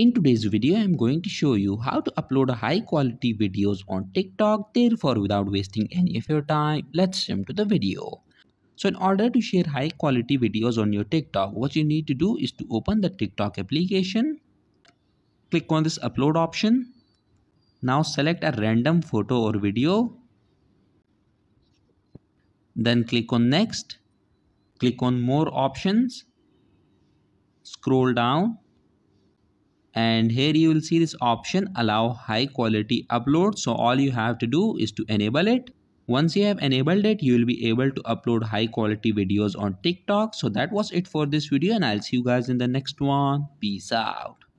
In today's video, I'm going to show you how to upload high quality videos on TikTok. Therefore, without wasting any of your time, let's jump to the video. So in order to share high quality videos on your TikTok, what you need to do is to open the TikTok application. Click on this upload option. Now select a random photo or video. Then click on next. Click on more options. Scroll down and here you will see this option allow high quality upload. So all you have to do is to enable it. Once you have enabled it you will be able to upload high quality videos on tiktok. So that was it for this video and i'll see you guys in the next one. Peace out